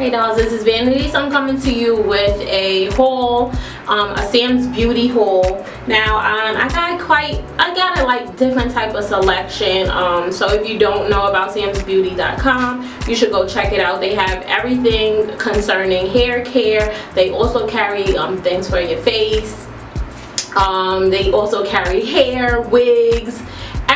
Hey dolls, this is Vanity. So I'm coming to you with a haul, um, a Sam's Beauty haul. Now um, I got quite, I got a like different type of selection. Um, so if you don't know about samsbeauty.com, you should go check it out. They have everything concerning hair care. They also carry um, things for your face. Um, they also carry hair, wigs,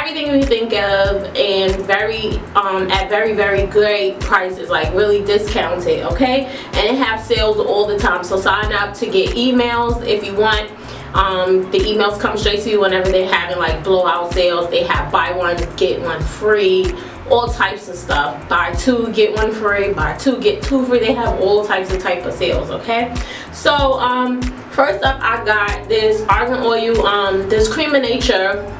everything you think of and very um, at very very great prices like really discounted okay? And it have sales all the time so sign up to get emails if you want. Um, the emails come straight to you whenever they're having like blowout sales. They have buy one get one free all types of stuff. Buy two get one free. Buy two get two free. They have all types of type of sales okay? So um, first up I got this argan oil um, this Creme of Nature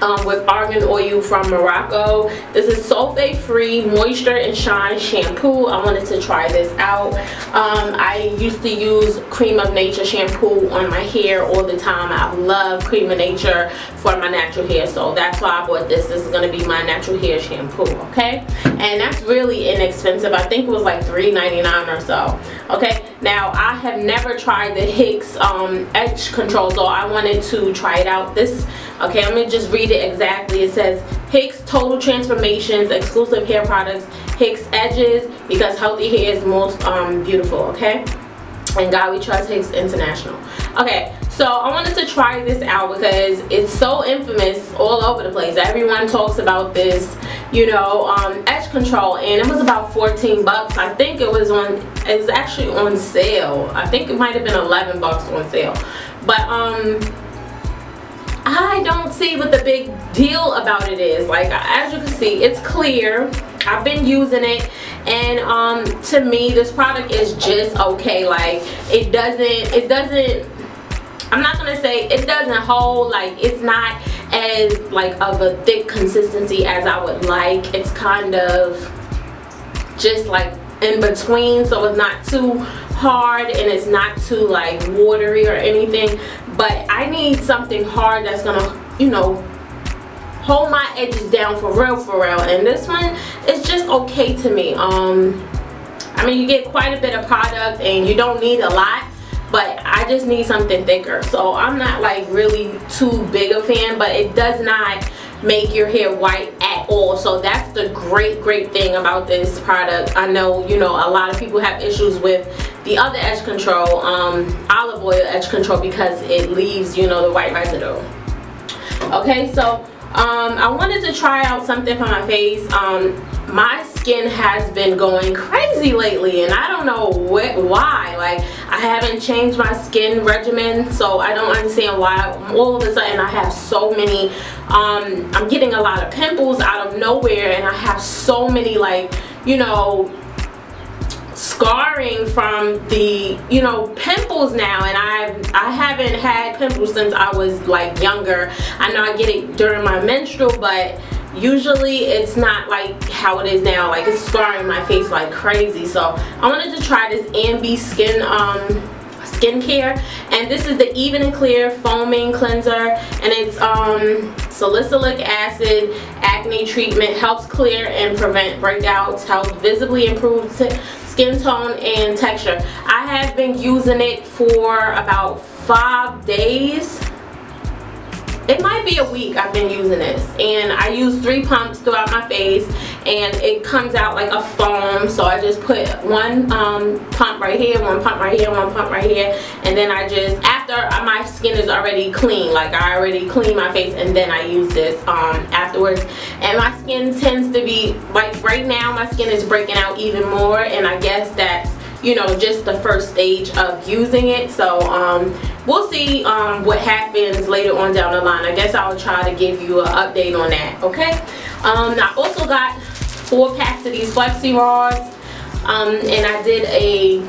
um, with argan oil from Morocco. This is sulfate free moisture and shine shampoo. I wanted to try this out. Um, I used to use Creme of Nature shampoo on my hair all the time. I love Creme of Nature for my natural hair so that's why I bought this. This is going to be my natural hair shampoo okay and that's really inexpensive. I think it was like $3.99 or so okay now I have never tried the Hicks um, edge control so I wanted to try it out. This okay I'm to just read it exactly. It says Hicks Total Transformations Exclusive Hair Products Hicks Edges because healthy hair is most um, beautiful, okay? And God We Trust Hicks International. Okay, so I wanted to try this out because it's so infamous all over the place. Everyone talks about this, you know, um, edge control and it was about 14 bucks. I think it was on, it was actually on sale. I think it might have been 11 bucks on sale. But um, I don't see what the big deal about it is. Like as you can see, it's clear. I've been using it and um to me this product is just okay. Like it doesn't it doesn't I'm not gonna say it doesn't hold like it's not as like of a thick consistency as I would like. It's kind of just like in between so it's not too hard and it's not too like watery or anything. But I need something hard that's gonna you know hold my edges down for real for real. And this one is just okay to me. Um I mean you get quite a bit of product and you don't need a lot I just need something thicker. So I'm not like really too big a fan but it does not make your hair white at all. So that's the great great thing about this product. I know you know a lot of people have issues with the other edge control um, olive oil edge control because it leaves you know the white residue. Okay so um, I wanted to try out something for my face. Um, my skin has been going crazy lately and I don't know what, why. Like I haven't changed my skin regimen so I don't understand why all of a sudden I have so many um, I'm getting a lot of pimples out of nowhere and I have so many like you know scarring from the you know pimples now and I I haven't had pimples since I was like younger. I know I get it during my menstrual but usually it's not like how it is now. Like it's scarring my face like crazy. So I wanted to try this Ambi skin um skincare. And this is the even and clear foaming cleanser. And it's um salicylic acid acne treatment. Helps clear and prevent breakouts. Helps visibly improve skin tone and texture. I have been using it for about five days be a week I've been using this and I use three pumps throughout my face and it comes out like a foam so I just put one um, pump right here one pump right here one pump right here and then I just after my skin is already clean like I already clean my face and then I use this um, afterwards and my skin tends to be like right now my skin is breaking out even more and I guess that's you know just the first stage of using it. So um, we'll see um, what happens later on down the line. I guess I'll try to give you an update on that okay? Um, I also got four packs of these flexi rods. Um, and I did a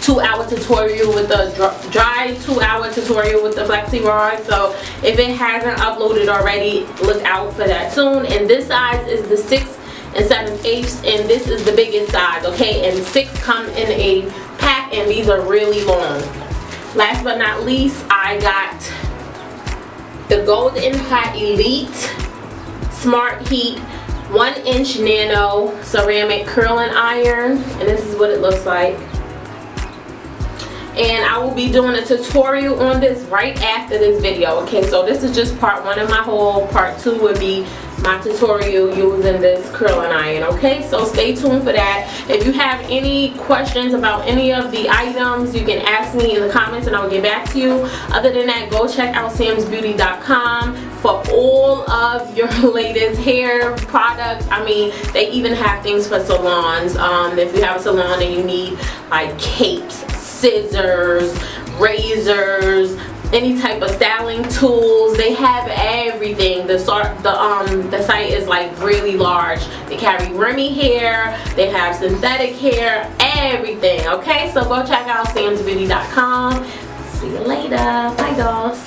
two hour tutorial with the dry two hour tutorial with the flexi rod. So if it hasn't uploaded already look out for that soon. And this size is the six and 7 eighths and this is the biggest size okay? And six come in a pack and these are really long. Last but not least I got the Golden hot Elite Smart Heat one inch nano ceramic curling iron and this is what it looks like and I will be doing a tutorial on this right after this video okay? So this is just part one of my whole part two would be my tutorial using this curling iron okay? So stay tuned for that. If you have any questions about any of the items you can ask me in the comments and I'll get back to you. Other than that go check out samsbeauty.com for all of your latest hair products. I mean they even have things for salons. Um, if you have a salon and you need like capes scissors, razors, any type of styling tools. They have everything. The the um the site is like really large. They carry Remy hair. They have synthetic hair. Everything okay? So go check out samsbeauty.com see you later. Bye dolls